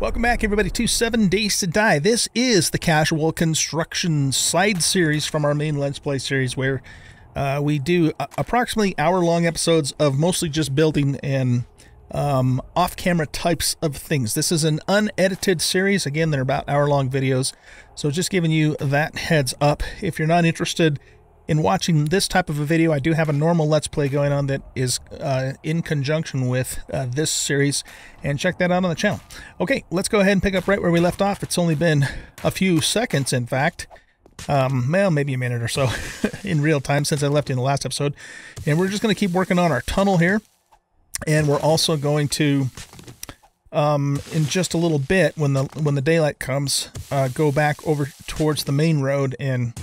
Welcome back, everybody, to Seven Days to Die. This is the Casual Construction side series from our main Let's Play series, where uh, we do uh, approximately hour-long episodes of mostly just building and um, off-camera types of things. This is an unedited series. Again, they're about hour-long videos, so just giving you that heads up. If you're not interested in watching this type of a video, I do have a normal Let's Play going on that is uh, in conjunction with uh, this series, and check that out on the channel. Okay, let's go ahead and pick up right where we left off. It's only been a few seconds, in fact. Um, well, maybe a minute or so in real time since I left in the last episode. And we're just going to keep working on our tunnel here. And we're also going to, um, in just a little bit, when the when the daylight comes, uh, go back over towards the main road and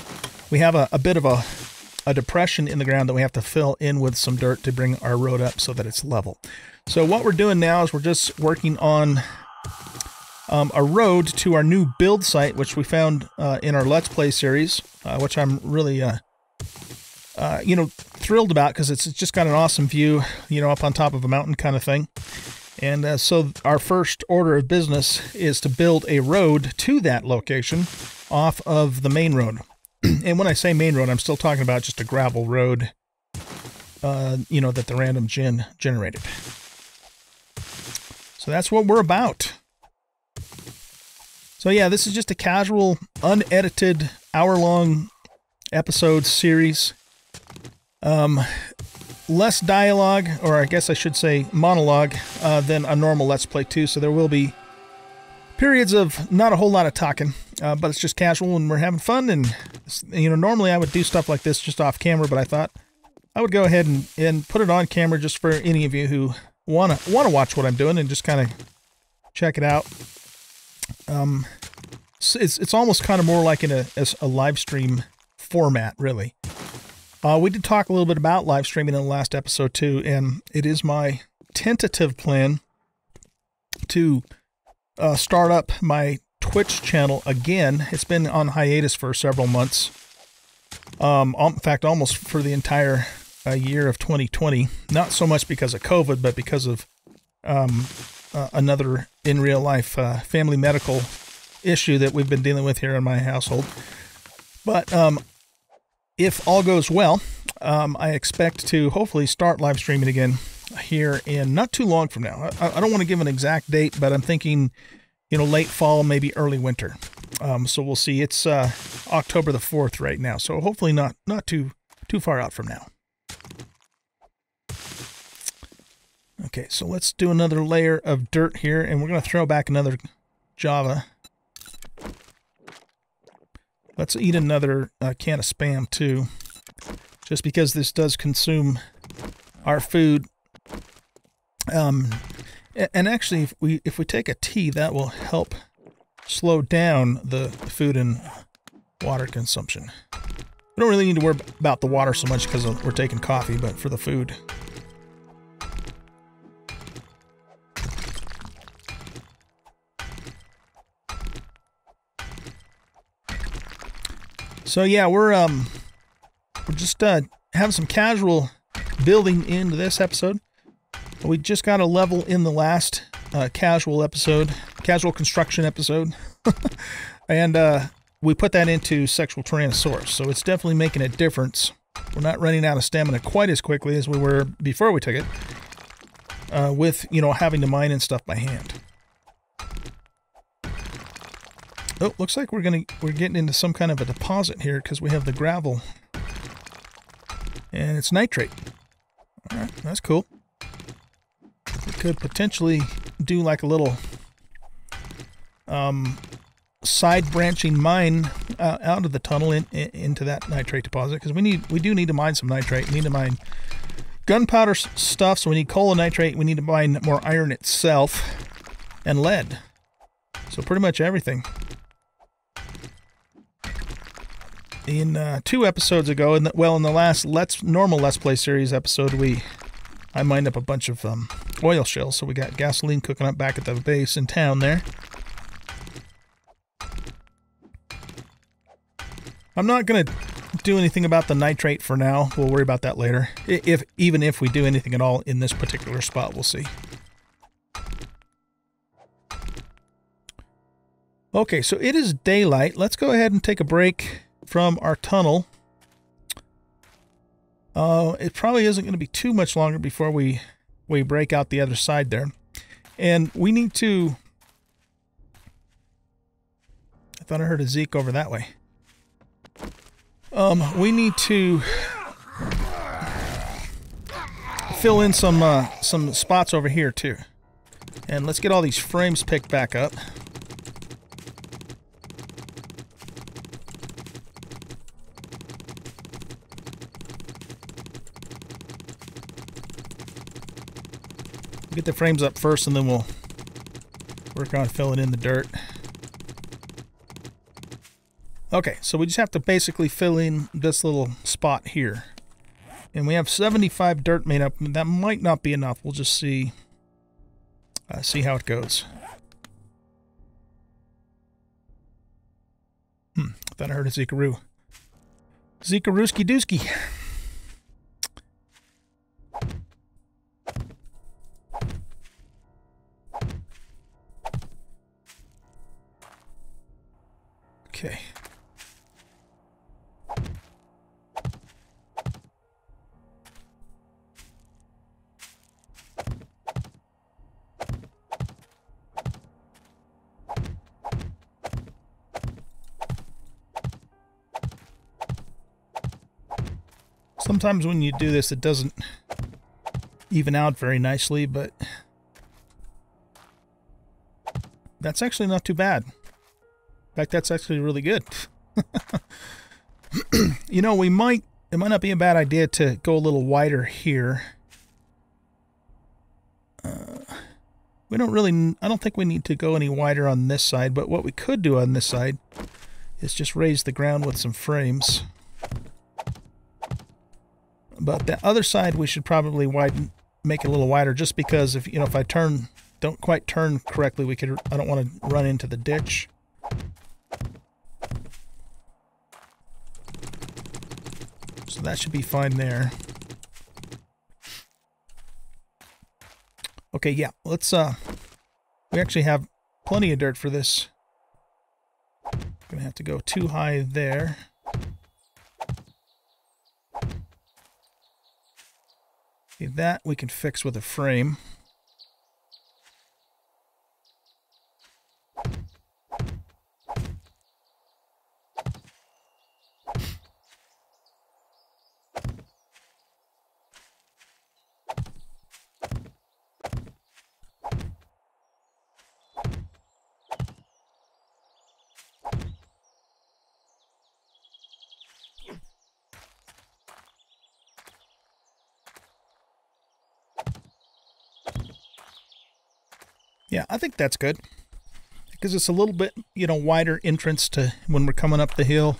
we have a, a bit of a, a depression in the ground that we have to fill in with some dirt to bring our road up so that it's level. So what we're doing now is we're just working on um, a road to our new build site, which we found uh, in our Let's Play series, uh, which I'm really, uh, uh you know, thrilled about because it's just got an awesome view, you know, up on top of a mountain kind of thing. And uh, so our first order of business is to build a road to that location off of the main road. and when I say main road, I'm still talking about just a gravel road, uh, you know, that the random gen generated. So that's what we're about. So yeah, this is just a casual, unedited, hour-long episode series. Um, less dialogue, or I guess I should say monologue, uh, than a normal Let's Play 2. So there will be periods of not a whole lot of talking, uh, but it's just casual and we're having fun. And, you know, normally I would do stuff like this just off camera, but I thought I would go ahead and, and put it on camera just for any of you who want to want to watch what I'm doing and just kind of check it out. Um, it's, it's almost kind of more like in a, a live stream format, really. Uh, we did talk a little bit about live streaming in the last episode too, and it is my tentative plan to uh, start up my Twitch channel again. It's been on hiatus for several months. Um, in fact, almost for the entire uh, year of 2020. Not so much because of COVID, but because of um, uh, another in real life uh, family medical issue that we've been dealing with here in my household. But um, if all goes well, um, I expect to hopefully start live streaming again here in not too long from now. I, I don't want to give an exact date, but I'm thinking, you know, late fall, maybe early winter. Um, so we'll see. It's uh, October the 4th right now, so hopefully not not too too far out from now. Okay, so let's do another layer of dirt here, and we're going to throw back another Java. Let's eat another uh, can of Spam, too. Just because this does consume our food um, and actually, if we if we take a tea, that will help slow down the food and water consumption. We don't really need to worry about the water so much because we're taking coffee, but for the food. So yeah, we're um we're just uh having some casual building into this episode. We just got a level in the last uh, casual episode, casual construction episode. and uh, we put that into sexual tyrannosaurus. So it's definitely making a difference. We're not running out of stamina quite as quickly as we were before we took it. Uh, with, you know, having to mine and stuff by hand. Oh, looks like we're gonna we're getting into some kind of a deposit here because we have the gravel. And it's nitrate. Alright, that's cool could potentially do like a little um, side branching mine uh, out of the tunnel in, in, into that nitrate deposit because we need we do need to mine some nitrate. We need to mine gunpowder stuff, so we need coal and nitrate. We need to mine more iron itself and lead. So pretty much everything. In uh, two episodes ago, in the, well, in the last Let's normal Let's Play series episode, we I mined up a bunch of um, oil shale. So we got gasoline cooking up back at the base in town there. I'm not going to do anything about the nitrate for now. We'll worry about that later. If Even if we do anything at all in this particular spot, we'll see. Okay, so it is daylight. Let's go ahead and take a break from our tunnel. Uh, it probably isn't going to be too much longer before we we break out the other side there. And we need to... I thought I heard a Zeke over that way. Um, we need to fill in some uh, some spots over here too. And let's get all these frames picked back up. Get the frames up first and then we'll work on filling in the dirt. Okay, so we just have to basically fill in this little spot here. And we have 75 dirt made up. That might not be enough. We'll just see uh, see how it goes. Hmm, I thought I heard a Zikaroo. Zikarooski dooski. Okay. Sometimes when you do this, it doesn't even out very nicely, but that's actually not too bad. In fact, that's actually really good. you know, we might, it might not be a bad idea to go a little wider here. Uh, we don't really, I don't think we need to go any wider on this side, but what we could do on this side is just raise the ground with some frames. But the other side we should probably widen, make it a little wider just because if, you know, if I turn, don't quite turn correctly, we could, I don't want to run into the ditch. So that should be fine there. Okay, yeah, let's, uh, we actually have plenty of dirt for this. Gonna have to go too high there. Okay, that we can fix with a frame. Yeah, I think that's good. Because it's a little bit, you know, wider entrance to when we're coming up the hill.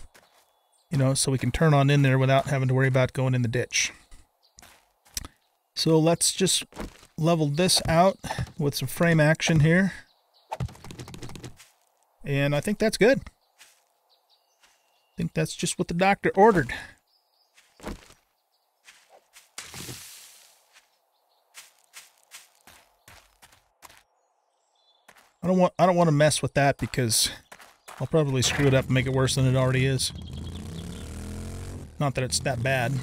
You know, so we can turn on in there without having to worry about going in the ditch. So let's just level this out with some frame action here. And I think that's good. I think that's just what the doctor ordered. I don't want I don't want to mess with that because I'll probably screw it up and make it worse than it already is. Not that it's that bad.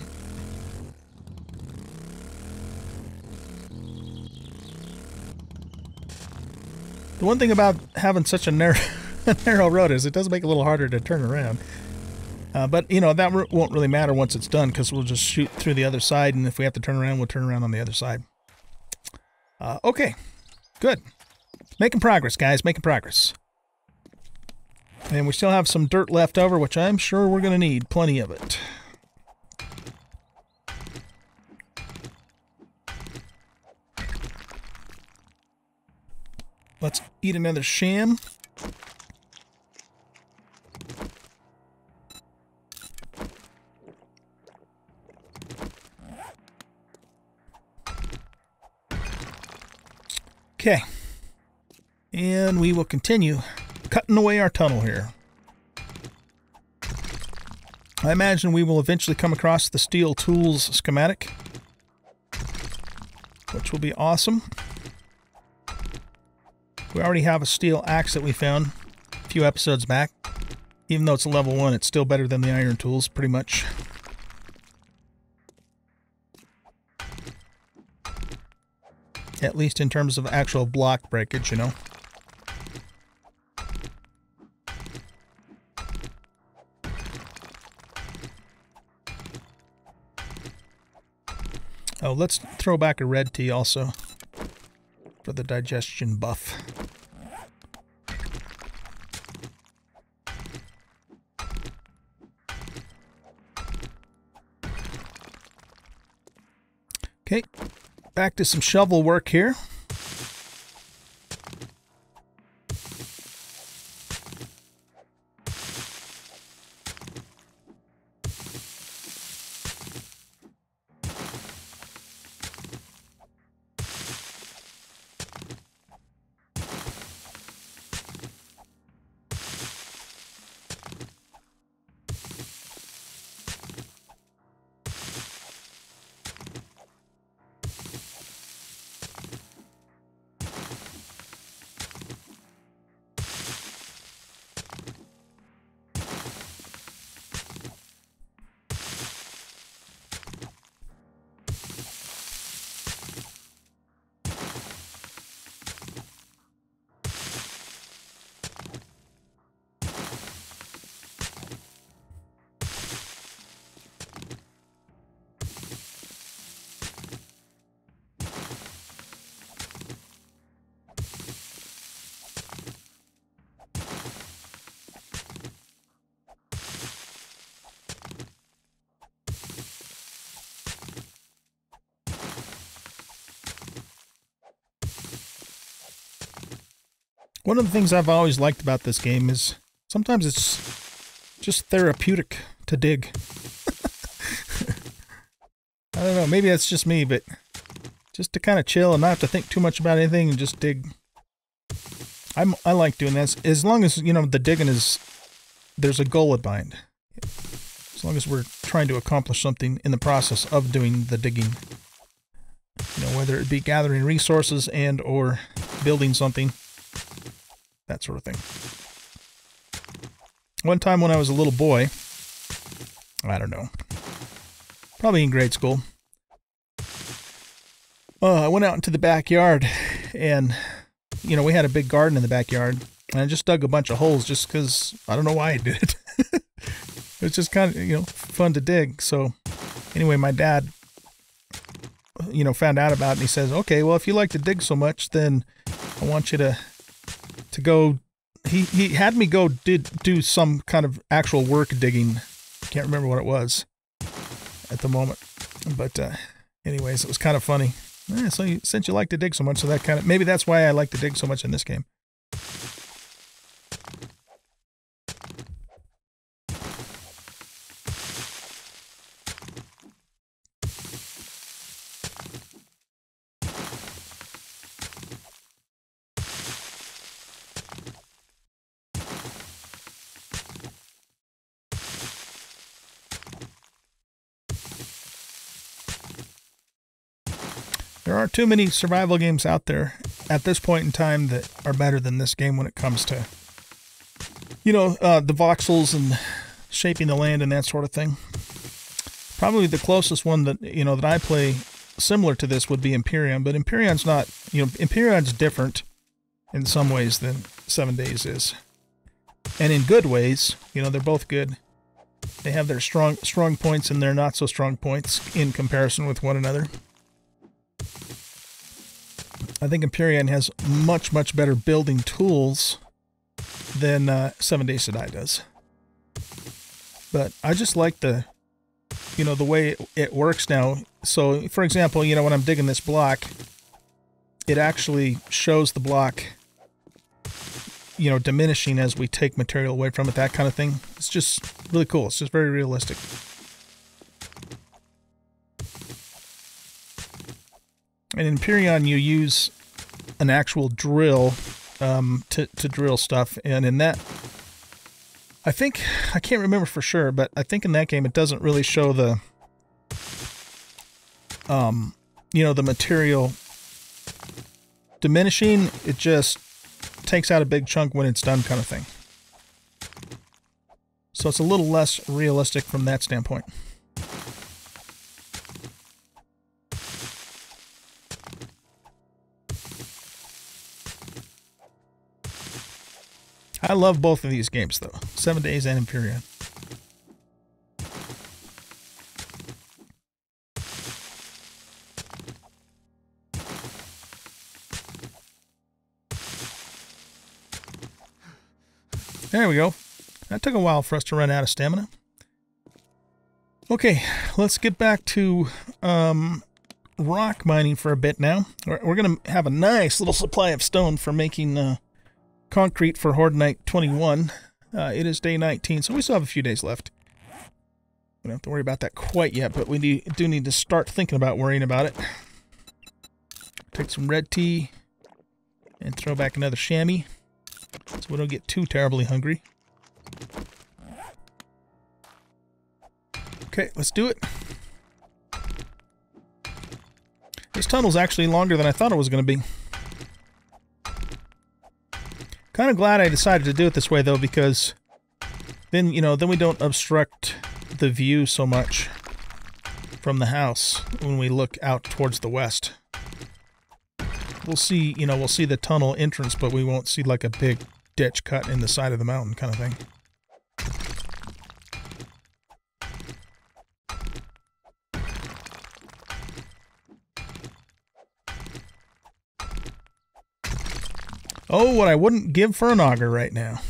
The one thing about having such a narrow, narrow road is it does make it a little harder to turn around. Uh, but, you know, that won't really matter once it's done because we'll just shoot through the other side, and if we have to turn around, we'll turn around on the other side. Uh, okay, good. Making progress, guys, making progress. And we still have some dirt left over, which I'm sure we're going to need plenty of it. Let's eat another sham. Okay. And we will continue cutting away our tunnel here. I imagine we will eventually come across the steel tools schematic, which will be awesome. We already have a steel axe that we found. a few episodes back. Even though it's a level one, it's still better than the iron tools, pretty much. At least in terms of actual block breakage, you know. Oh, let's throw back a red tea also for the digestion buff. Okay, back to some shovel work here. One of the things I've always liked about this game is sometimes it's just therapeutic to dig. I don't know, maybe that's just me, but just to kind of chill and not have to think too much about anything and just dig. I'm, I like doing this as long as, you know, the digging is, there's a goal at mind. As long as we're trying to accomplish something in the process of doing the digging. You know, whether it be gathering resources and or building something that sort of thing. One time when I was a little boy, I don't know, probably in grade school, uh, I went out into the backyard and, you know, we had a big garden in the backyard and I just dug a bunch of holes just because I don't know why I did it. it's just kind of, you know, fun to dig. So anyway, my dad, you know, found out about it and he says, okay, well, if you like to dig so much, then I want you to to go. He he had me go did do some kind of actual work digging. Can't remember what it was at the moment, but uh, anyways, it was kind of funny. Eh, so you, since you like to dig so much, so that kind of maybe that's why I like to dig so much in this game. Aren't too many survival games out there at this point in time that are better than this game when it comes to, you know, uh, the voxels and shaping the land and that sort of thing. Probably the closest one that, you know, that I play similar to this would be Empyrion, but Empyrion's not, you know, Empyrion's different in some ways than Seven Days is. And in good ways, you know, they're both good. They have their strong strong points and their not so strong points in comparison with one another. I think Empyrion has much, much better building tools than uh, Seven Days to Die does. But I just like the, you know, the way it works now. So, for example, you know, when I'm digging this block, it actually shows the block, you know, diminishing as we take material away from it, that kind of thing. It's just really cool. It's just very realistic. And in Empyrion, you use an actual drill um, to, to drill stuff. And in that, I think, I can't remember for sure, but I think in that game it doesn't really show the, um, you know, the material diminishing. It just takes out a big chunk when it's done kind of thing. So it's a little less realistic from that standpoint. I love both of these games, though. Seven Days and Empyrion. There we go. That took a while for us to run out of stamina. Okay, let's get back to um, rock mining for a bit now. We're, we're going to have a nice little supply of stone for making uh, concrete for Horde Night 21. Uh, it is day 19, so we still have a few days left. We don't have to worry about that quite yet, but we need, do need to start thinking about worrying about it. Take some red tea and throw back another chamois so we don't get too terribly hungry. Okay, let's do it. This tunnel's actually longer than I thought it was going to be. Kind of glad I decided to do it this way, though, because then, you know, then we don't obstruct the view so much from the house when we look out towards the west. We'll see, you know, we'll see the tunnel entrance, but we won't see like a big ditch cut in the side of the mountain kind of thing. Oh, what I wouldn't give for an auger right now.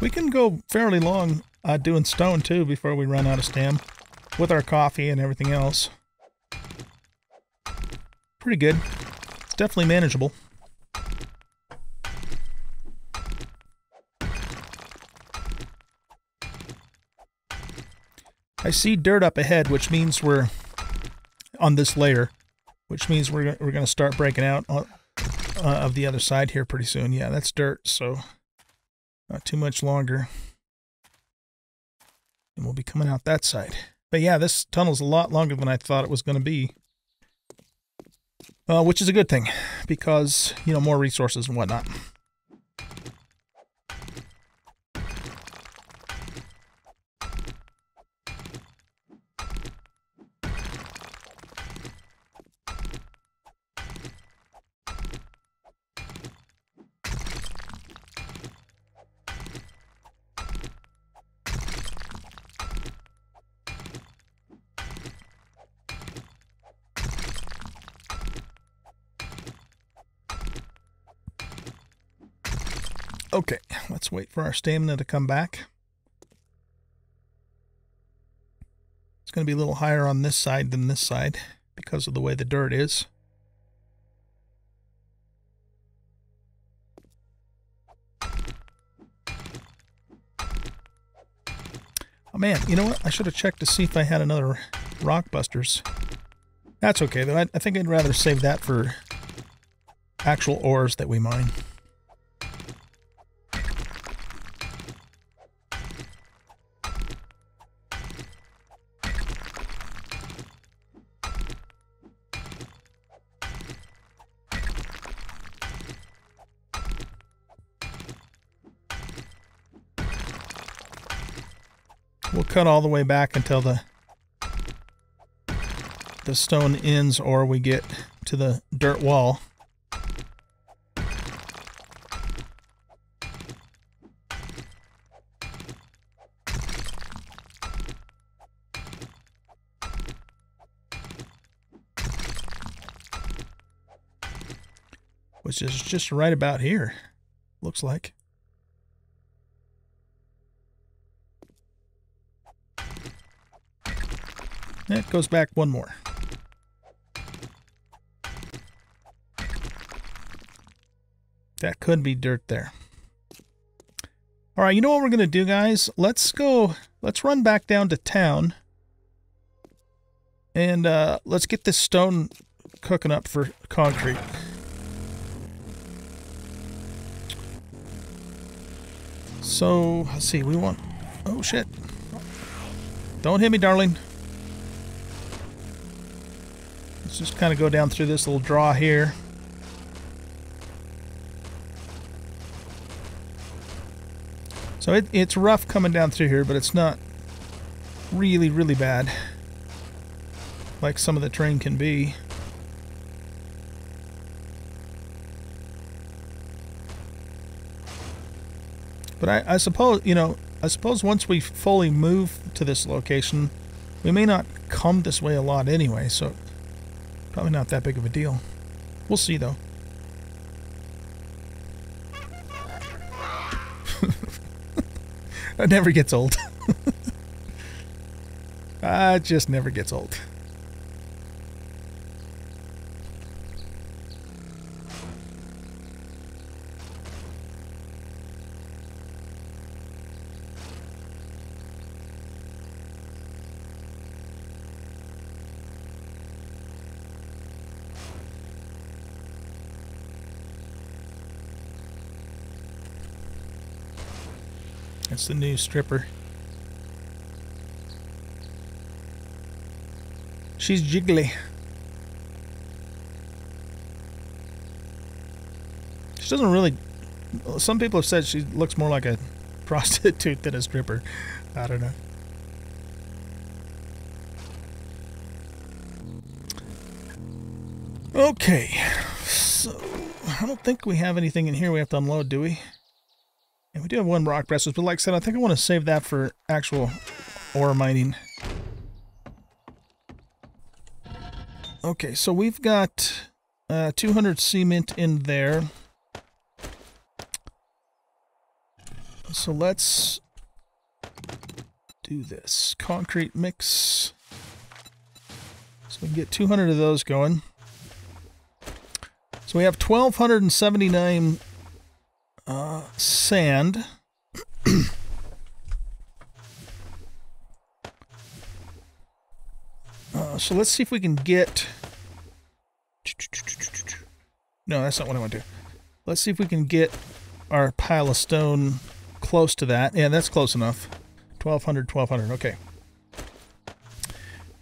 We can go fairly long uh, doing stone too before we run out of stem with our coffee and everything else. Pretty good. It's definitely manageable. I see dirt up ahead, which means we're on this layer, which means we're, we're going to start breaking out uh, of the other side here pretty soon. Yeah, that's dirt, so not too much longer. And we'll be coming out that side. But yeah, this tunnel's a lot longer than I thought it was going to be. Uh, which is a good thing, because, you know, more resources and whatnot. Wait for our stamina to come back. It's going to be a little higher on this side than this side because of the way the dirt is. Oh man, you know what? I should have checked to see if I had another rock busters. That's okay though. I, I think I'd rather save that for actual ores that we mine. Cut all the way back until the the stone ends or we get to the dirt wall. Which is just right about here, looks like. It goes back one more. That could be dirt there. All right, you know what we're going to do, guys? Let's go, let's run back down to town. And uh, let's get this stone cooking up for concrete. So, let's see, we want... Oh, shit. Don't hit me, darling. Let's just kind of go down through this little draw here. So it, it's rough coming down through here, but it's not really, really bad. Like some of the terrain can be. But I, I suppose, you know, I suppose once we fully move to this location, we may not come this way a lot anyway, so probably not that big of a deal. We'll see, though. That never gets old. Ah, it just never gets old. The new stripper. She's jiggly. She doesn't really. Some people have said she looks more like a prostitute than a stripper. I don't know. Okay, so I don't think we have anything in here we have to unload, do we? Do have one rock busters, but like I said, I think I want to save that for actual ore mining. Okay, so we've got uh, 200 cement in there. So let's do this. Concrete mix. So we can get 200 of those going. So we have 1,279 uh, sand. uh, so let's see if we can get... No, that's not what I want to do. Let's see if we can get our pile of stone close to that. Yeah, that's close enough. 1200, 1200. Okay.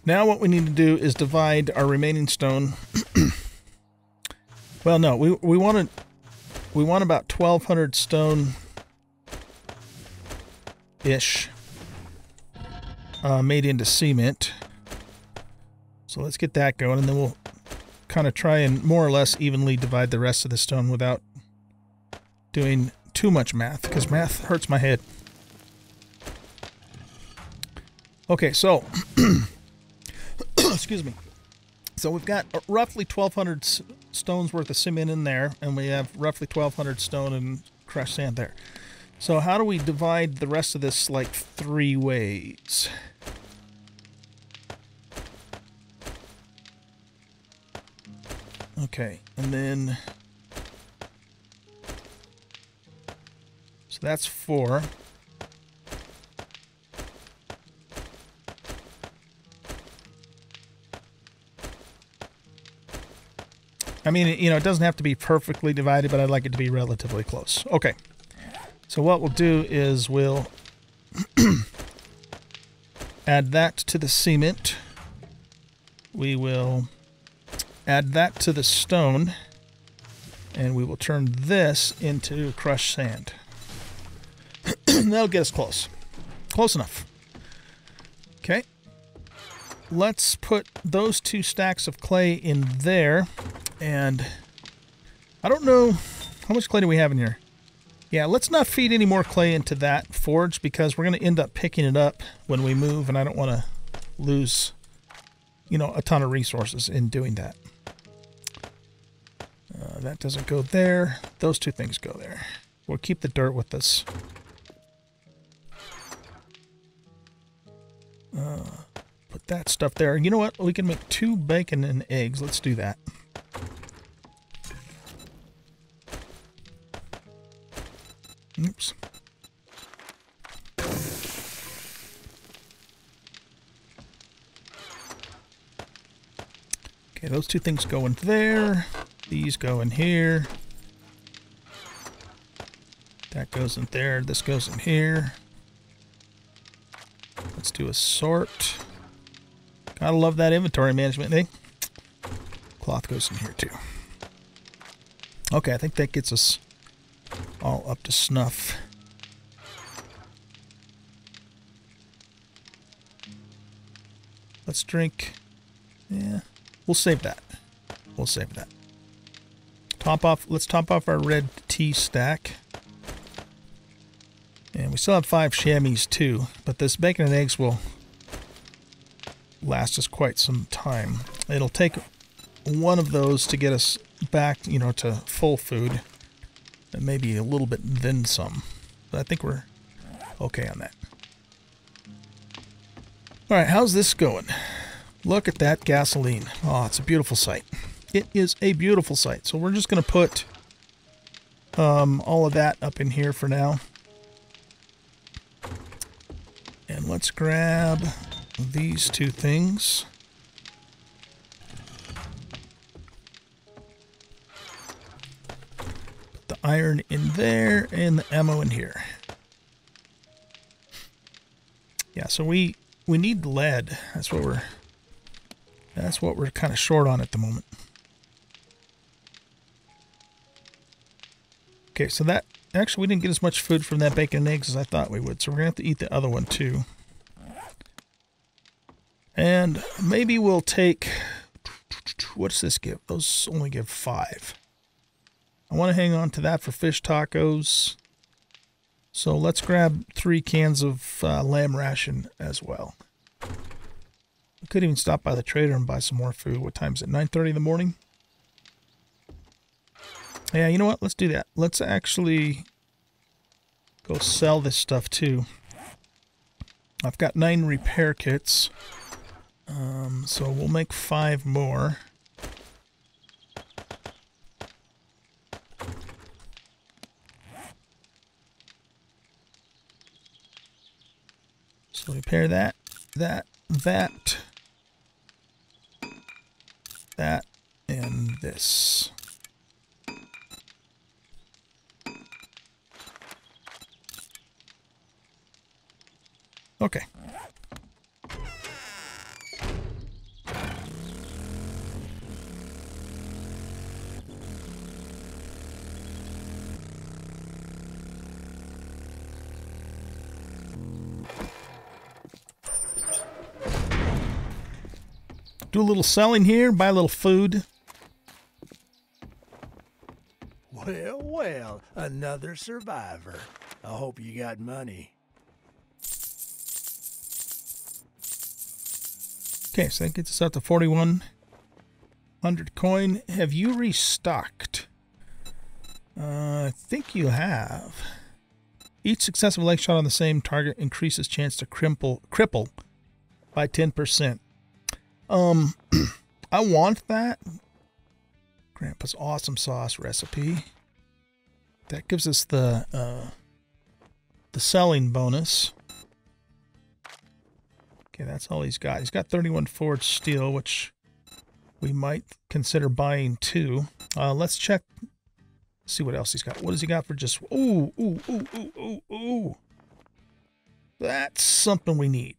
Now what we need to do is divide our remaining stone. well, no, we, we want to we want about 1200 stone ish uh, made into cement. So let's get that going and then we'll kind of try and more or less evenly divide the rest of the stone without doing too much math because math hurts my head. Okay, so excuse me. So we've got roughly 1,200 stones worth of cement in there, and we have roughly 1,200 stone and crushed sand there. So how do we divide the rest of this like three ways? Okay, and then... So that's four. I mean, you know, it doesn't have to be perfectly divided, but I'd like it to be relatively close. Okay. So what we'll do is we'll add that to the cement. We will add that to the stone. And we will turn this into crushed sand. That'll get us close. Close enough. Okay. Let's put those two stacks of clay in there. And I don't know how much clay do we have in here. Yeah, let's not feed any more clay into that forge because we're going to end up picking it up when we move and I don't want to lose, you know, a ton of resources in doing that. Uh, that doesn't go there. Those two things go there. We'll keep the dirt with us. Uh, put that stuff there. You know what? We can make two bacon and eggs. Let's do that. Oops. Okay, those two things go in there. These go in here. That goes in there. This goes in here. Let's do a sort. Gotta love that inventory management thing. Cloth goes in here too. Okay, I think that gets us all up to snuff. Let's drink. Yeah, we'll save that. We'll save that. Top off. Let's top off our red tea stack. And we still have five chamois too, but this bacon and eggs will last us quite some time. It'll take one of those to get us back, you know, to full food. And maybe a little bit then some. But I think we're okay on that. All right, how's this going? Look at that gasoline. Oh, it's a beautiful sight. It is a beautiful sight. So we're just going to put um, all of that up in here for now. And let's grab these two things. Iron in there and the ammo in here. Yeah, so we we need lead. That's what we're that's what we're kind of short on at the moment. Okay, so that actually we didn't get as much food from that bacon and eggs as I thought we would. So we're gonna have to eat the other one too. And maybe we'll take what's this give? Those only give five. I want to hang on to that for fish tacos. So let's grab three cans of uh, lamb ration as well. We could even stop by the trader and buy some more food. What time is it? 9.30 in the morning? Yeah, you know what? Let's do that. Let's actually go sell this stuff too. I've got nine repair kits. Um, so we'll make five more. So repair that, that, that, that, and this. Okay. Do a little selling here, buy a little food. Well, well, another survivor. I hope you got money. Okay, so that gets us up to 4100 coin. Have you restocked? Uh, I think you have. Each successive leg shot on the same target increases chance to cripple, cripple by 10%. Um, I want that. Grandpa's awesome sauce recipe. That gives us the uh, the selling bonus. Okay, that's all he's got. He's got 31 forged steel, which we might consider buying too. Uh, let's check. See what else he's got. What does he got for just? Ooh, ooh, ooh, ooh, ooh, ooh. That's something we need.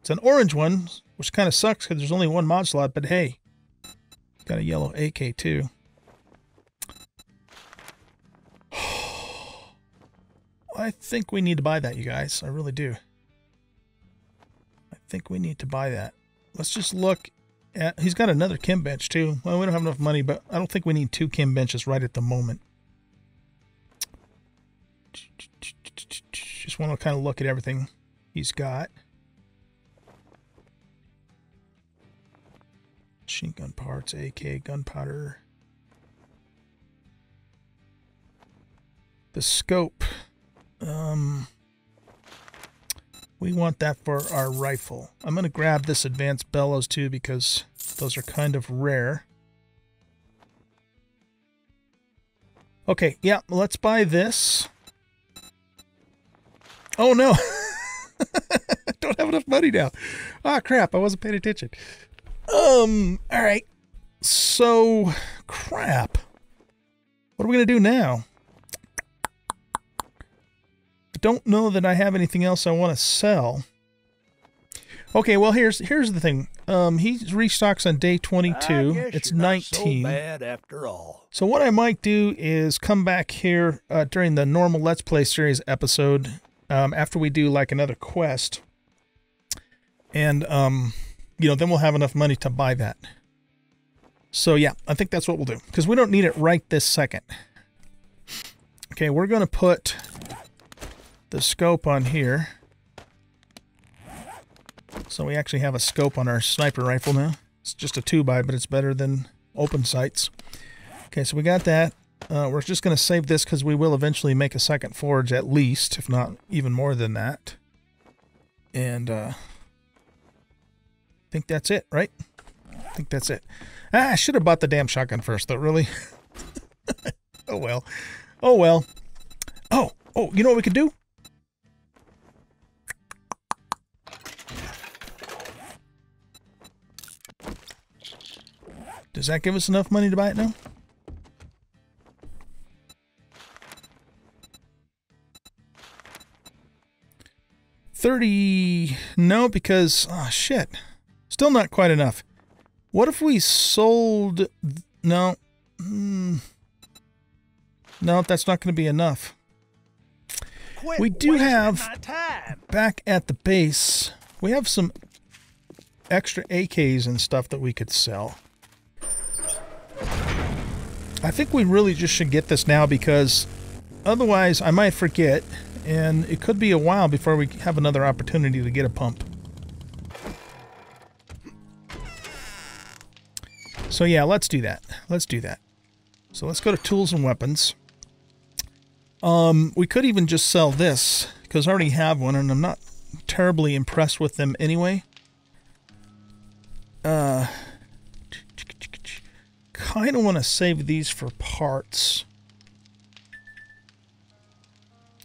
It's an orange one, which kind of sucks because there's only one mod slot, but hey, got a yellow AK too. I think we need to buy that, you guys. I really do. I think we need to buy that. Let's just look at... He's got another chem bench, too. Well, we don't have enough money, but I don't think we need two chem benches right at the moment. Just want to kind of look at everything he's got. Machine gun parts, AK, gunpowder. The scope. Um, we want that for our rifle. I'm going to grab this advanced bellows too because those are kind of rare. Okay, yeah, let's buy this. Oh no! Don't have enough money now. Ah, crap, I wasn't paying attention. Um, all right. So, crap. What are we going to do now? I don't know that I have anything else I want to sell. Okay, well here's here's the thing. Um, he restocks on day 22. It's 19. so bad after all. So what I might do is come back here uh, during the normal Let's Play series episode um, after we do like another quest, and um, you know then we'll have enough money to buy that. So yeah, I think that's what we'll do because we don't need it right this second. Okay, we're gonna put the scope on here. So we actually have a scope on our sniper rifle now. It's just a 2 by, but it's better than open sights. Okay, so we got that. Uh, we're just going to save this because we will eventually make a second forge at least, if not even more than that. And uh, think that's it, right? I think that's it. Ah, I should have bought the damn shotgun first, though, really. oh, well. Oh, well. Oh, oh, you know what we could do? Does that give us enough money to buy it now? Thirty... No, because... Oh, shit. Still not quite enough. What if we sold... No. Mm. No, that's not going to be enough. Quit we do have back at the base, we have some extra AKs and stuff that we could sell. I think we really just should get this now because otherwise I might forget and it could be a while before we have another opportunity to get a pump. So yeah, let's do that. Let's do that. So let's go to tools and weapons. Um, we could even just sell this because I already have one and I'm not terribly impressed with them anyway. Uh, kind of want to save these for parts.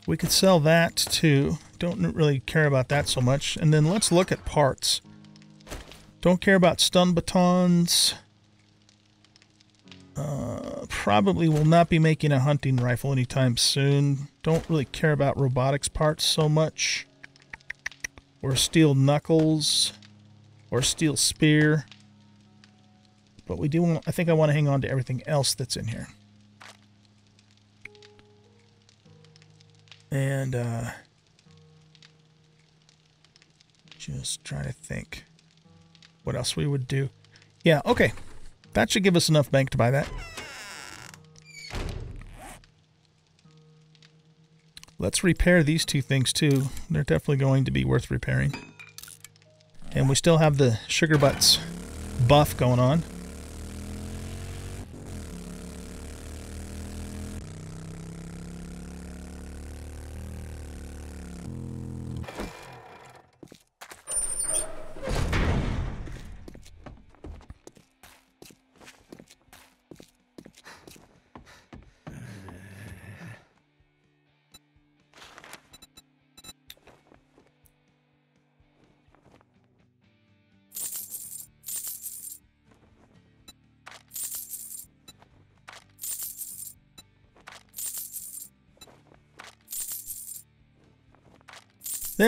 We could sell that too. Don't really care about that so much. And then let's look at parts. Don't care about stun batons. Uh, probably will not be making a hunting rifle anytime soon. Don't really care about robotics parts so much. Or steel knuckles. Or steel spear. But we do want, I think I want to hang on to everything else that's in here. And, uh, just try to think what else we would do. Yeah, okay. That should give us enough bank to buy that. Let's repair these two things too. They're definitely going to be worth repairing. And we still have the sugar butts buff going on.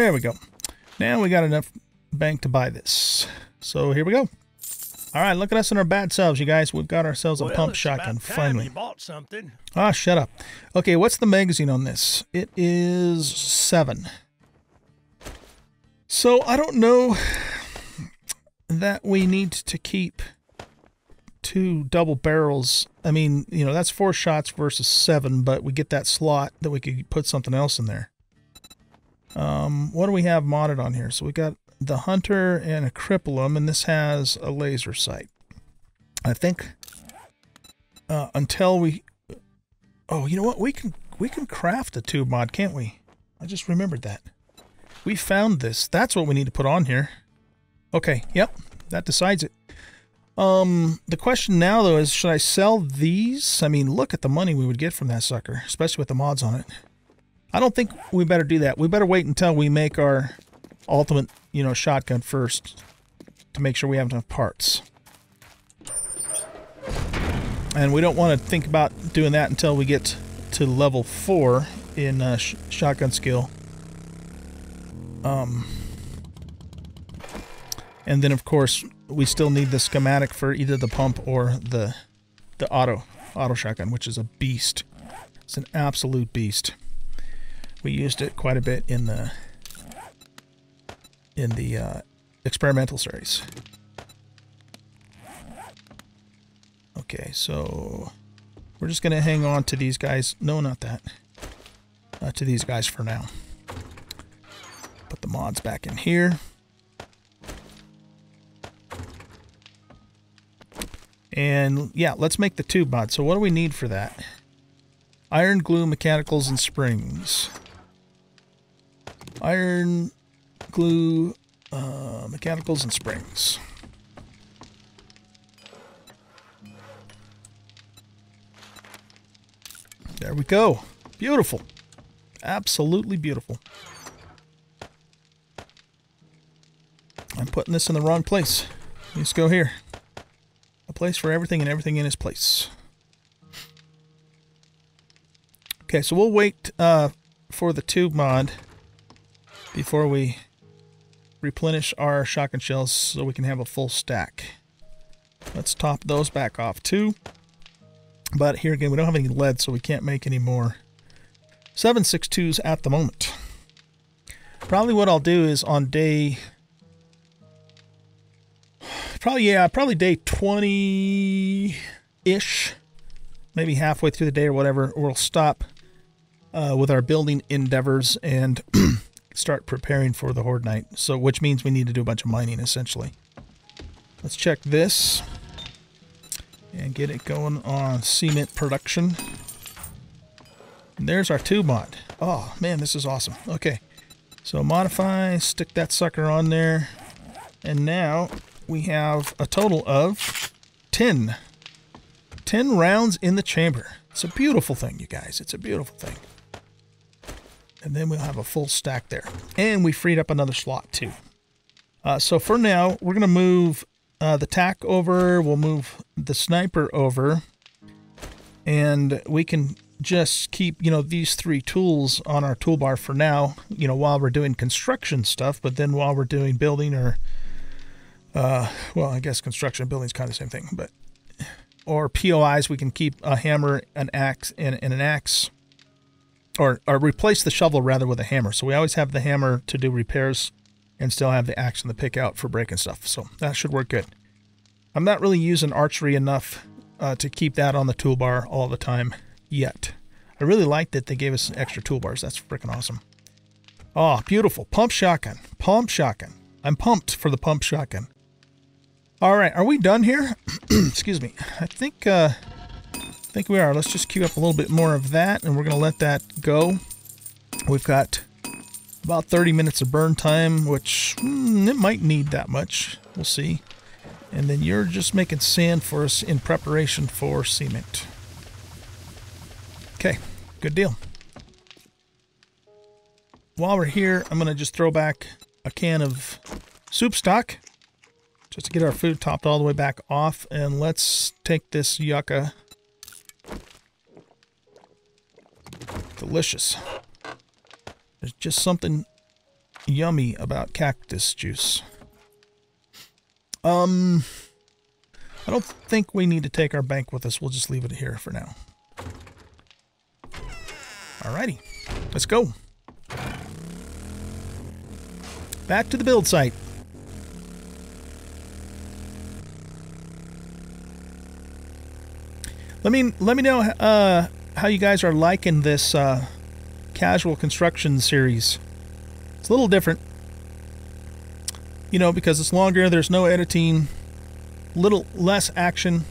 There we go. Now we got enough bank to buy this. So here we go. All right, look at us and our bad selves, you guys. We've got ourselves a Well, pump shotgun, finally. Bought something. Ah, shut up. Okay, what's the magazine on this? It is seven. So I don't know that we need to keep two double barrels. I mean, you know, that's four shots versus seven, but we get that slot that we could put something else in there. Um, what do we have modded on here? So we got the Hunter and a Cripplum, and this has a laser sight. I think uh, until we Oh, you know what? We can we can craft a tube mod, can't we? I just remembered that. We found this. That's what we need to put on here. Okay, yep. That decides it. Um, the question now though is should I sell these? I mean, look at the money we would get from that sucker, especially with the mods on it. I don't think we better do that. We better wait until we make our ultimate, you know, shotgun first. to make sure we have enough parts. And we don't want to think about doing that until we get to level 4 in uh, sh shotgun skill. Um, and then, of course, we still need the schematic for either the pump or the the auto auto shotgun, which is a beast. It's an absolute beast. We used it quite a bit in the in the uh, experimental series. Okay, so we're just going to hang on to these guys. No, not that. Uh, to these guys for now. Put the mods back in here. And yeah, let's make the tube mod. So what do we need for that? Iron, glue, mechanicals, and springs. Iron, glue, uh, mechanicals, and springs. There we go. Beautiful. Absolutely beautiful. I'm putting this in the wrong place. Let's go here. A place for everything and everything in its place. Okay, so we'll wait uh, for the tube mod before we replenish our shotgun shells so we can have a full stack. Let's top those back off too. But here again, we don't have any lead, so we can't make any more 762s at the moment. Probably what I'll do is on day... Probably, yeah, probably day 20-ish. Maybe halfway through the day or whatever, we'll stop uh, with our building endeavors and start preparing for the Horde Night. So, which means we need to do a bunch of mining, essentially. Let's check this and get it going on cement production. And there's our tube mod. Oh, man, this is awesome. Okay, so modify, stick that sucker on there. And now we have a total of 10. 10 rounds in the chamber. It's a beautiful thing, you guys. It's a beautiful thing. And then we'll have a full stack there. And we freed up another slot, too. Uh, so for now, we're going to move uh, the tack over. We'll move the sniper over. And we can just keep, you know, these three tools on our toolbar for now, you know, while we're doing construction stuff. But then while we're doing building or, uh, well, I guess construction and building is kind of the same thing. But, or POIs, we can keep a hammer, an axe, and, and an axe. Or, or replace the shovel rather with a hammer. So we always have the hammer to do repairs and still have the axe and the pick out for breaking stuff. So that should work good. I'm not really using archery enough uh, to keep that on the toolbar all the time yet. I really like that they gave us extra toolbars. That's freaking awesome. Oh, beautiful. Pump shotgun. Pump shotgun. I'm pumped for the pump shotgun. All right, are we done here? Excuse me. I think uh, think we are. Let's just queue up a little bit more of that, and we're going to let that go. We've got about 30 minutes of burn time, which mm, it might need that much. We'll see. And then you're just making sand for us in preparation for cement. Okay, good deal. While we're here, I'm going to just throw back a can of soup stock just to get our food topped all the way back off. And let's take this yucca. Delicious. There's just something yummy about cactus juice. Um, I don't think we need to take our bank with us. We'll just leave it here for now. Alrighty, let's go. Back to the build site. Let me let me know uh, how you guys are liking this uh, casual construction series. It's a little different, you know, because it's longer. There's no editing, little less action.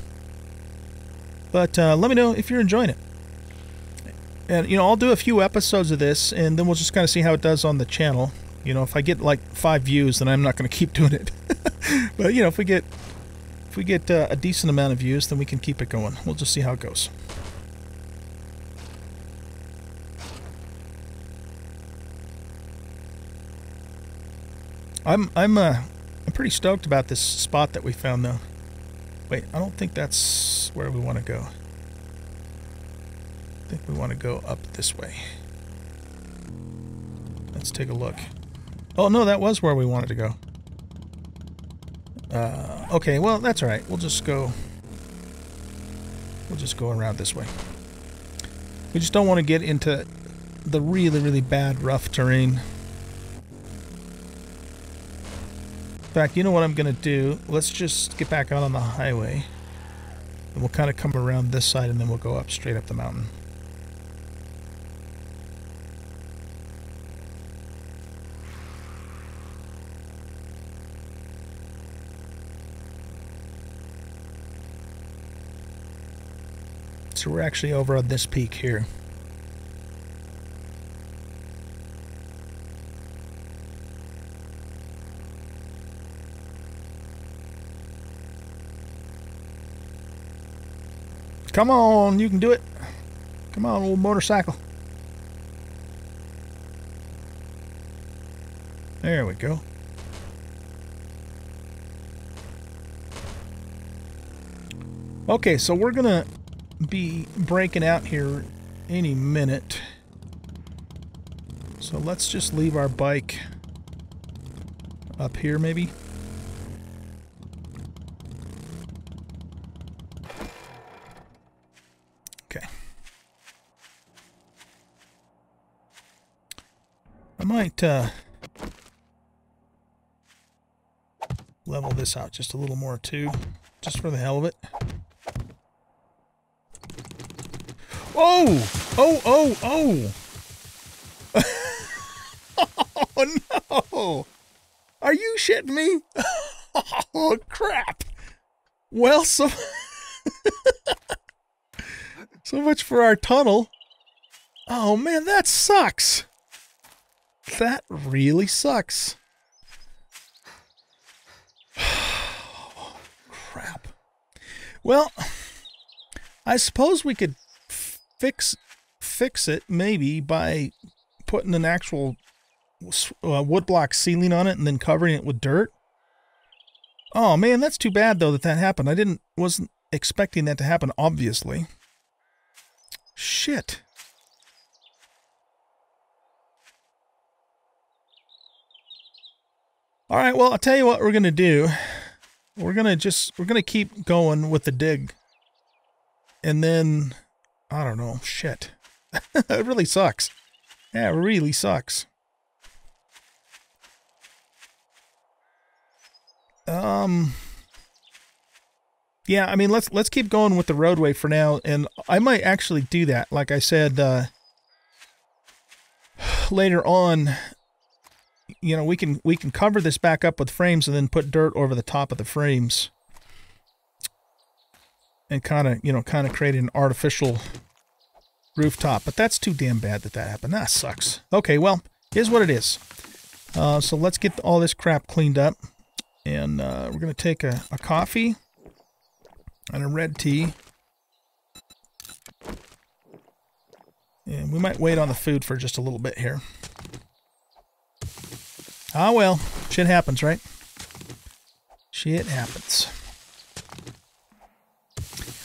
But uh, let me know if you're enjoying it. And you know, I'll do a few episodes of this, and then we'll just kind of see how it does on the channel. You know, if I get like five views, then I'm not going to keep doing it. but you know, if we get if we get uh, a decent amount of views, then we can keep it going. We'll just see how it goes. I'm I'm uh I'm pretty stoked about this spot that we found, though. Wait, I don't think that's where we want to go. I think we want to go up this way. Let's take a look. Oh, no, that was where we wanted to go. Uh, okay, well, that's all right. We'll just go... We'll just go around this way. We just don't want to get into the really, really bad, rough terrain. In fact, you know what I'm going to do? Let's just get back out on the highway. And we'll kind of come around this side and then we'll go up straight up the mountain. So we're actually over on this peak here. Come on, you can do it. Come on, old motorcycle. There we go. Okay, so we're going to be breaking out here any minute. So let's just leave our bike up here maybe. Might uh, level this out just a little more too, just for the hell of it. Oh! Oh, oh, oh! oh no! Are you shitting me? oh crap! Well, so so much for our tunnel. Oh man, that sucks. That really sucks. crap. Well, I suppose we could fix fix it maybe by putting an actual uh, woodblock ceiling on it and then covering it with dirt. Oh man, that's too bad though that that happened. I didn't wasn't expecting that to happen obviously. Shit. All right, well, I'll tell you what we're going to do. We're going to just we're going to keep going with the dig. And then I don't know. Shit. it really sucks. Yeah, it really sucks. Um Yeah, I mean let's let's keep going with the roadway for now and I might actually do that. Like I said uh later on you know, we can we can cover this back up with frames and then put dirt over the top of the frames and kind of, you know, kind of create an artificial rooftop. But that's too damn bad that that happened. That sucks. Okay, well, here's what it is. Uh, so let's get all this crap cleaned up. And uh, we're going to take a, a coffee and a red tea. And we might wait on the food for just a little bit here. Ah, well, shit happens, right? Shit happens.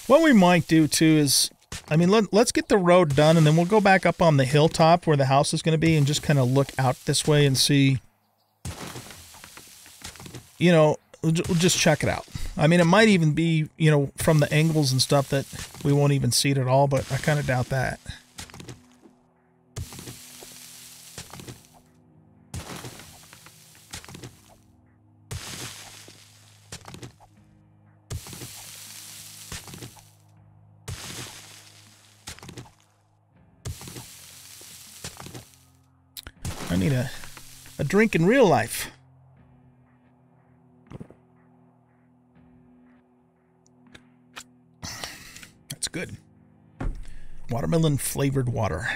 What we might do too is, I mean, let, let's get the road done and then we'll go back up on the hilltop where the house is going to be and just kind of look out this way and see, you know, we'll just check it out. I mean, it might even be, you know, from the angles and stuff that we won't even see it at all, but I kind of doubt that. Drink in real life. That's good. Watermelon flavored water.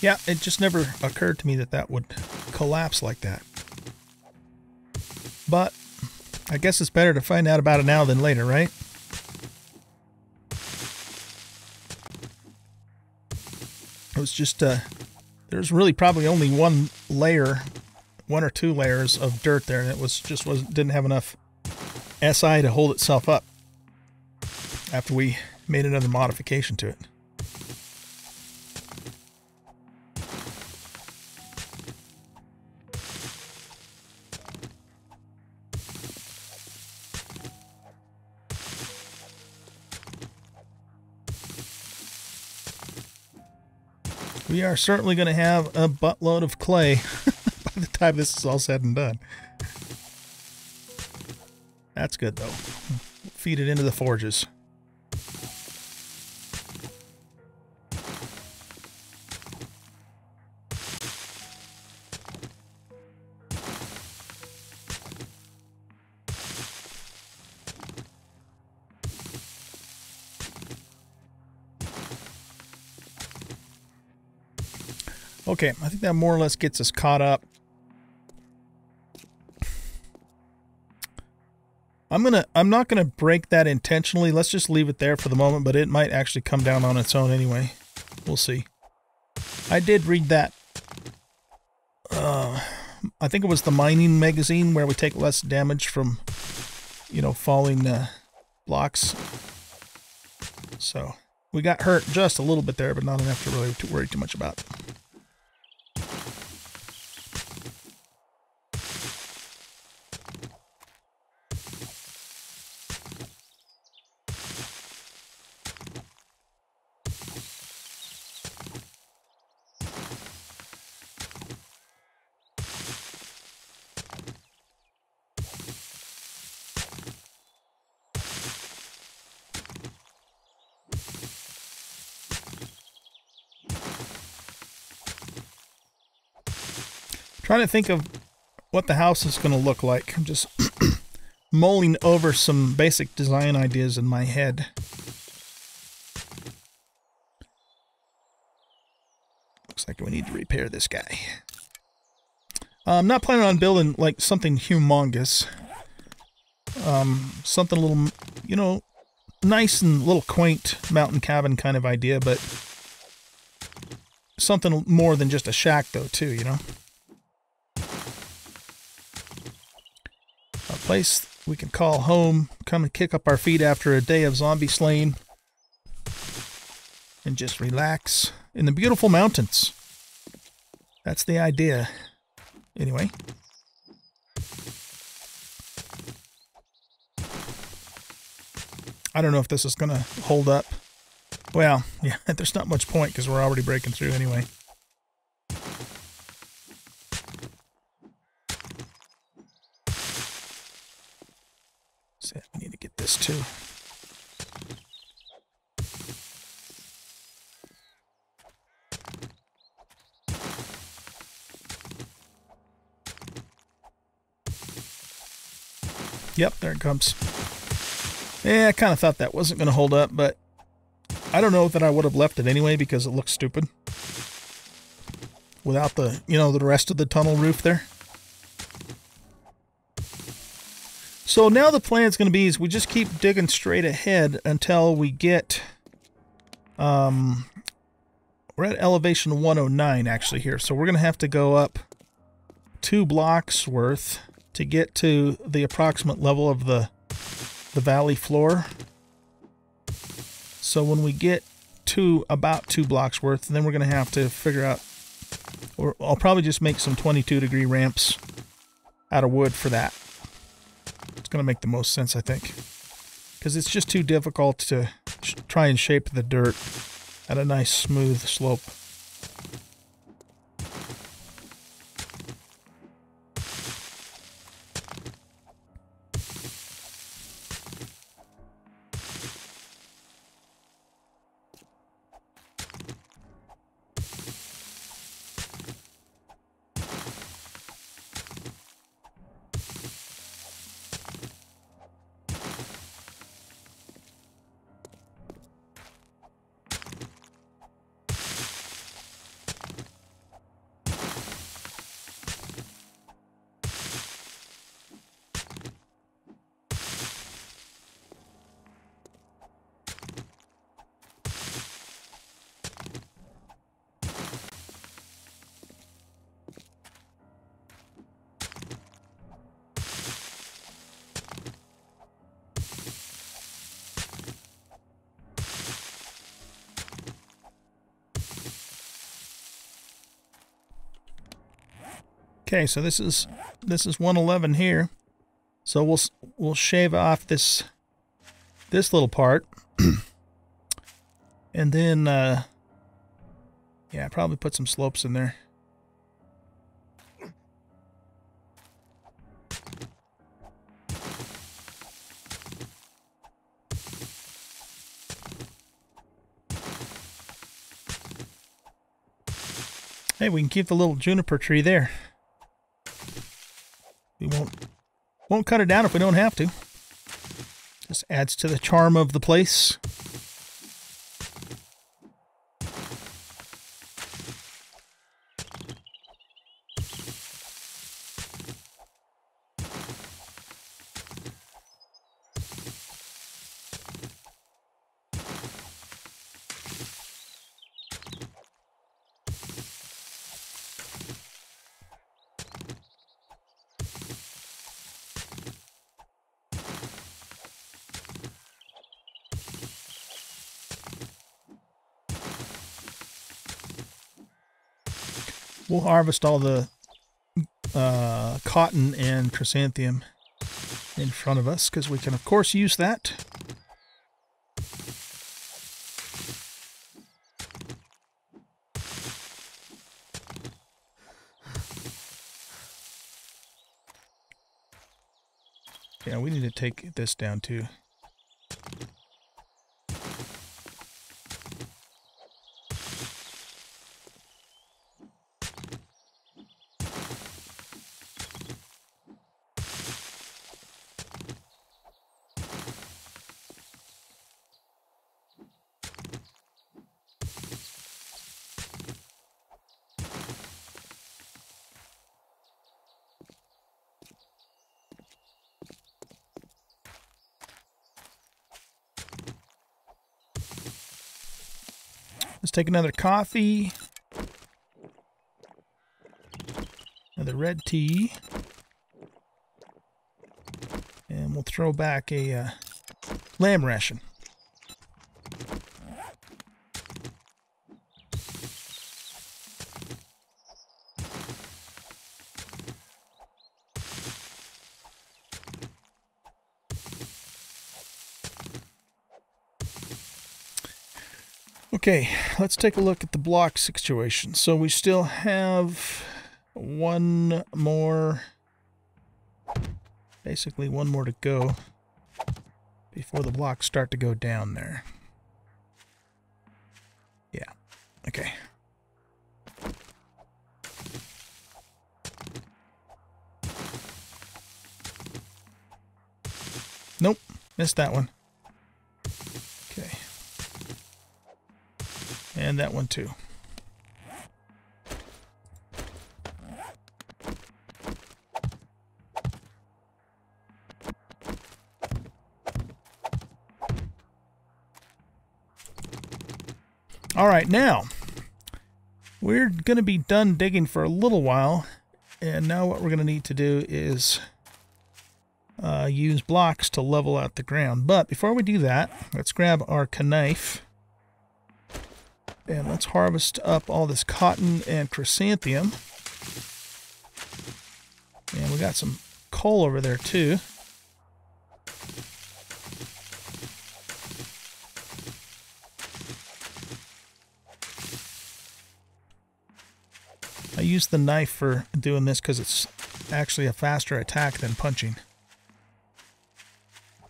Yeah, it just never occurred to me that that would collapse like that. But I guess it's better to find out about it now than later, right? It was just, uh, there's really probably only one layer, one or two layers of dirt there, and it was just was didn't have enough SI to hold itself up after we made another modification to it. We are certainly going to have a buttload of clay by the time this is all said and done. That's good, though. Feed it into the forges. Okay, I think that more or less gets us caught up. I'm gonna I'm not gonna break that intentionally. Let's just leave it there for the moment, but it might actually come down on its own anyway. We'll see. I did read that uh I think it was the mining magazine where we take less damage from you know falling uh, blocks. So we got hurt just a little bit there, but not enough to really to worry too much about. Trying to think of what the house is going to look like. I'm just mulling over some basic design ideas in my head. Looks like we need to repair this guy. I'm not planning on building like something humongous. Um, something a little, you know, nice and little quaint mountain cabin kind of idea, but something more than just a shack though too, you know. Place we can call home, come and kick up our feet after a day of zombie slaying, and just relax in the beautiful mountains. That's the idea. Anyway. I don't know if this is going to hold up. Well, yeah, there's not much point because we're already breaking through anyway. This too. Yep, there it comes. Yeah, I kind of thought that wasn't going to hold up, but I don't know that I would have left it anyway because it looks stupid. Without the, you know, the rest of the tunnel roof there. So now the plan is going to be is we just keep digging straight ahead until we get, um, we're at elevation 109 actually here. So we're going to have to go up two blocks worth to get to the approximate level of the, the valley floor. So when we get to about two blocks worth, then we're going to have to figure out, or I'll probably just make some 22 degree ramps out of wood for that. It's going to make the most sense, I think. Because it's just too difficult to try and shape the dirt at a nice smooth slope. Okay, so this is this is 111 here. So we'll we'll shave off this this little part, and then uh, yeah, probably put some slopes in there. Hey, we can keep the little juniper tree there. We won't won't cut it down if we don't have to. Just adds to the charm of the place. We'll harvest all the uh, cotton and chrysanthemum in front of us because we can, of course, use that. Yeah, we need to take this down too. Take another coffee. Another red tea. And we'll throw back a uh, lamb ration. Okay, let's take a look at the block situation. So we still have one more, basically one more to go before the blocks start to go down there. Yeah, okay. Nope, missed that one. And that one too. All right, now we're going to be done digging for a little while. And now what we're going to need to do is uh, use blocks to level out the ground. But before we do that, let's grab our knife and let's harvest up all this cotton and chrysanthemum. And we got some coal over there too. I use the knife for doing this because it's actually a faster attack than punching.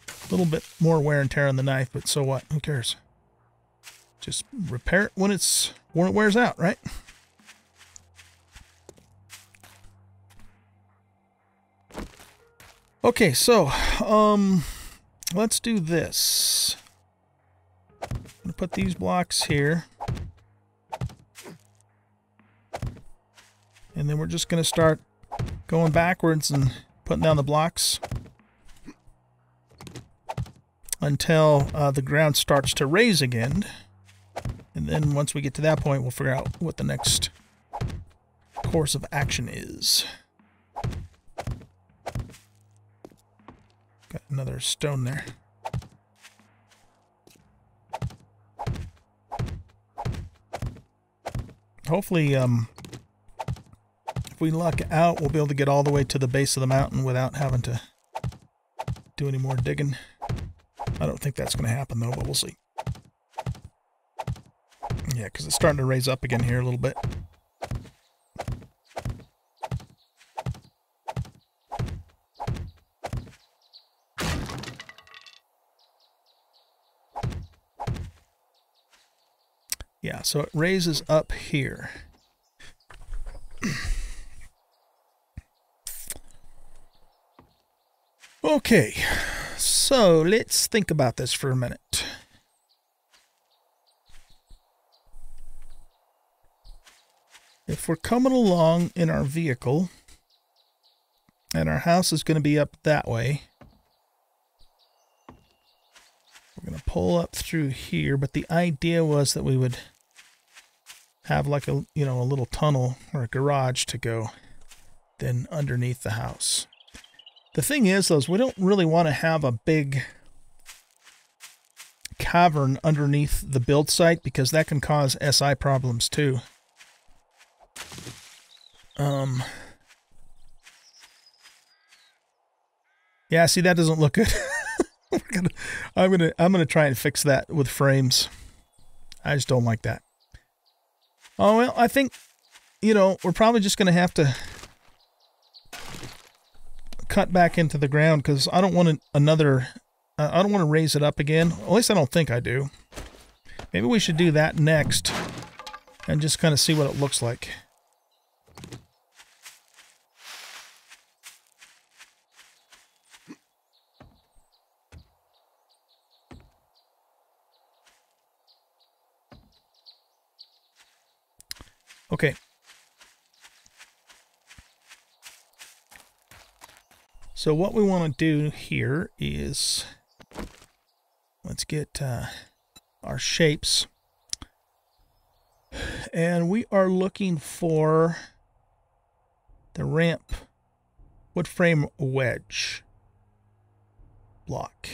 A little bit more wear and tear on the knife, but so what? Who cares? Just repair it when it's when it wears out, right? Okay, so um let's do this. I'm gonna put these blocks here. And then we're just gonna start going backwards and putting down the blocks until uh, the ground starts to raise again. And then once we get to that point, we'll figure out what the next course of action is. Got another stone there. Hopefully, um, if we luck out, we'll be able to get all the way to the base of the mountain without having to do any more digging. I don't think that's going to happen, though, but we'll see. Yeah, because it's starting to raise up again here a little bit. Yeah, so it raises up here. okay, so let's think about this for a minute. We're coming along in our vehicle and our house is going to be up that way, we're going to pull up through here, but the idea was that we would have like a, you know, a little tunnel or a garage to go then underneath the house. The thing is, though, is we don't really want to have a big cavern underneath the build site because that can cause SI problems too. Um. Yeah, see, that doesn't look good. gonna, I'm gonna I'm gonna try and fix that with frames. I just don't like that. Oh well, I think you know we're probably just gonna have to cut back into the ground because I don't want another. Uh, I don't want to raise it up again. At least I don't think I do. Maybe we should do that next and just kind of see what it looks like. Okay. So what we want to do here is let's get uh, our shapes. And we are looking for the ramp wood frame wedge block.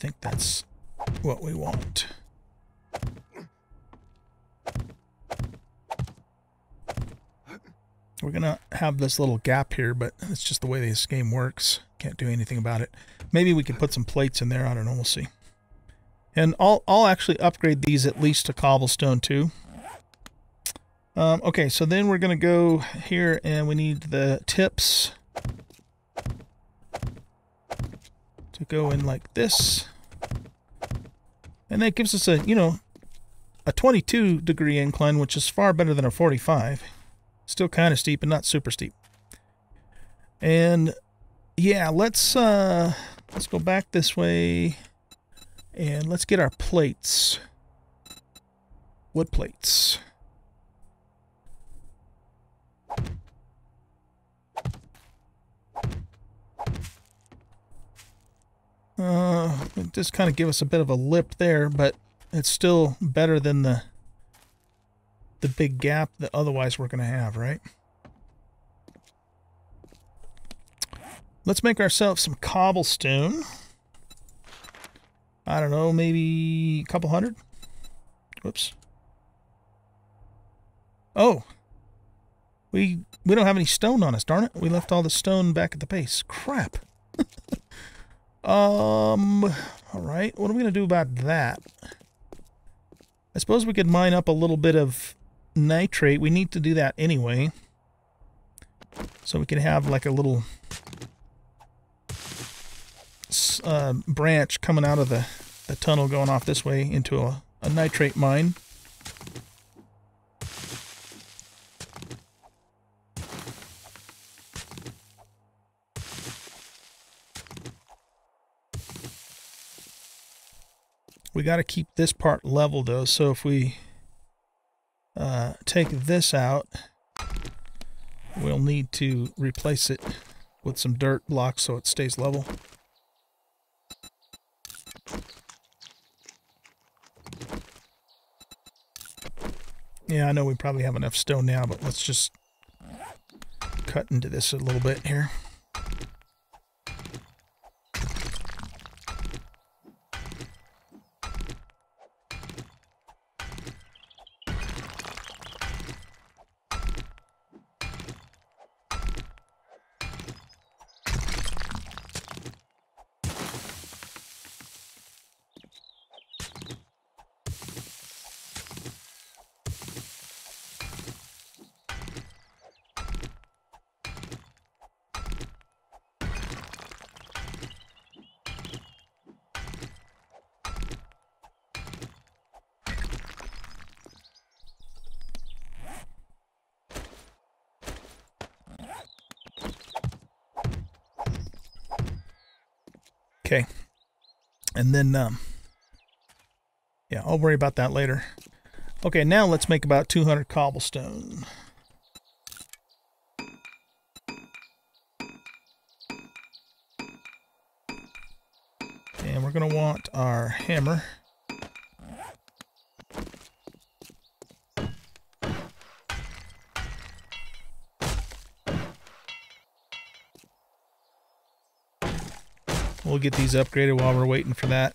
Think that's what we want. We're going to have this little gap here, but it's just the way this game works. Can't do anything about it. Maybe we can put some plates in there. I don't know. We'll see. And I'll, I'll actually upgrade these at least to cobblestone too. Um, okay, so then we're going to go here and we need the tips to go in like this. And that gives us a, you know, a 22 degree incline, which is far better than a 45. Still kind of steep but not super steep. And yeah, let's uh let's go back this way and let's get our plates. Wood plates. Uh, it just kind of give us a bit of a lip there, but it's still better than the the big gap that otherwise we're going to have, right? Let's make ourselves some cobblestone. I don't know, maybe a couple hundred? Whoops. Oh. We we don't have any stone on us, darn it. We left all the stone back at the base. Crap. Um, all right. What are we going to do about that? I suppose we could mine up a little bit of nitrate. We need to do that anyway. So we can have like a little uh, branch coming out of the, the tunnel going off this way into a, a nitrate mine. We got to keep this part level though. So if we uh, take this out, we'll need to replace it with some dirt blocks so it stays level. Yeah, I know we probably have enough stone now, but let's just cut into this a little bit here. Okay. And then, um, yeah, I'll worry about that later. Okay, now let's make about 200 cobblestone. And we're going to want our hammer. We'll get these upgraded while we're waiting for that.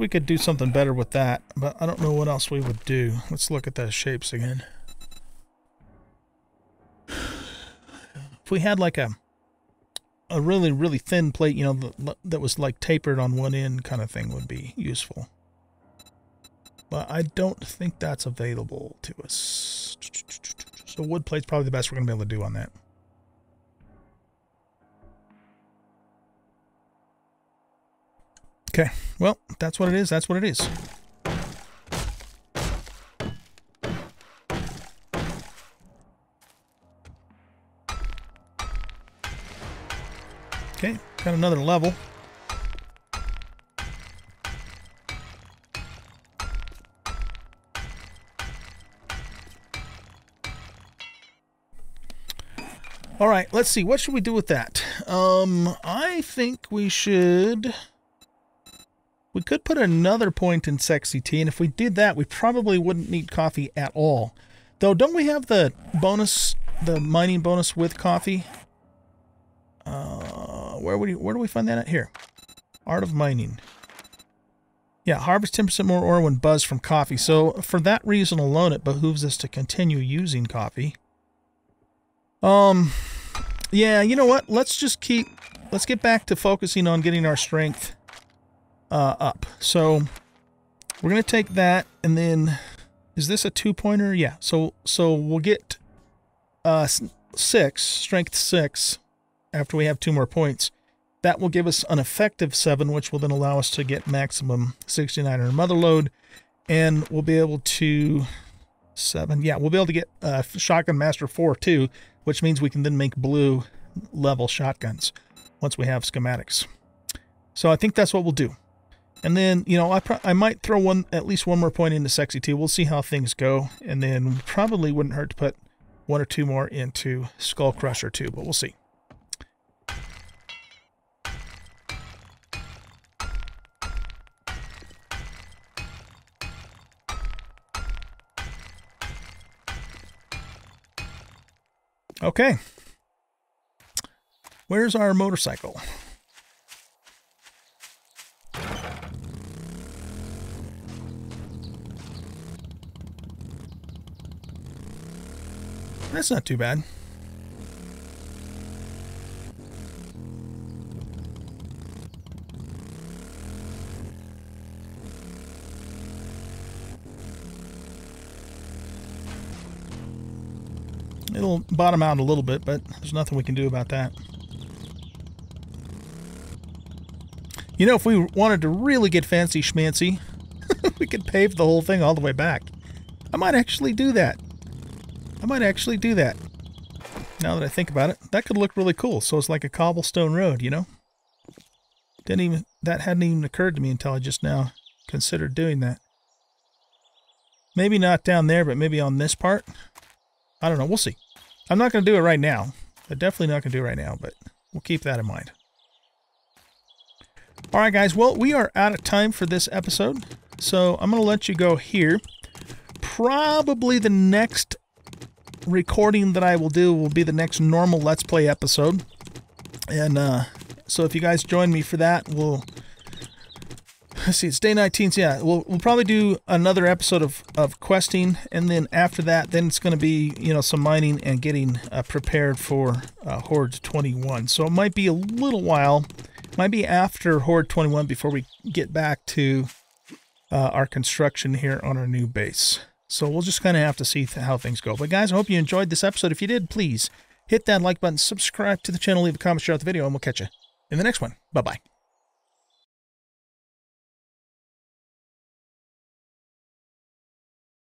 We could do something better with that, but I don't know what else we would do. Let's look at those shapes again. If we had like a a really really thin plate, you know, that was like tapered on one end kind of thing would be useful. But I don't think that's available to us. So wood plate's probably the best we're going to be able to do on that. Okay, well, that's what it is. That's what it is. Okay, got another level. All right, let's see. What should we do with that? Um, I think we should... We could put another point in sexy tea, and if we did that, we probably wouldn't need coffee at all. Though, don't we have the bonus, the mining bonus with coffee? Uh, where would you, where do we find that at? Here. Art of mining. Yeah, harvest 10% more ore when buzzed from coffee. So, for that reason alone, it behooves us to continue using coffee. Um, yeah, you know what? Let's just keep, let's get back to focusing on getting our strength uh, up. So we're going to take that and then is this a two pointer? Yeah. So, so we'll get uh, six, strength six after we have two more points. That will give us an effective seven, which will then allow us to get maximum 69 in our Mother Lode. And we'll be able to seven. Yeah, we'll be able to get uh, shotgun master four too, which means we can then make blue level shotguns once we have schematics. So I think that's what we'll do. And then, you know, I, I might throw one at least one more point into Sexy Tea. We'll see how things go. And then probably wouldn't hurt to put one or two more into Skull Crusher too, but we'll see. Okay. Where's our motorcycle? That's not too bad. It'll bottom out a little bit, but there's nothing we can do about that. You know, if we wanted to really get fancy schmancy, we could pave the whole thing all the way back. I might actually do that. I might actually do that. Now that I think about it, that could look really cool. So it's like a cobblestone road, you know? Didn't even that hadn't even occurred to me until I just now considered doing that. Maybe not down there, but maybe on this part. I don't know. We'll see. I'm not going to do it right now. I'm definitely not going to do it right now, but we'll keep that in mind. All right, guys. Well, we are out of time for this episode, so I'm going to let you go here. Probably the next recording that I will do will be the next normal Let's Play episode. And uh, so if you guys join me for that, we'll... Let's see, it's day 19, so yeah, we'll, we'll probably do another episode of, of questing, and then after that, then it's going to be, you know, some mining and getting uh, prepared for uh, Horde 21. So it might be a little while, might be after Horde 21 before we get back to uh, our construction here on our new base. So we'll just kind of have to see th- how things go. But guys, I hope you enjoyed this episode. If you did, please hit that like button, subscribe to the channel, leave a comment, share out the video, and we'll catch you in the next one. Bye bye.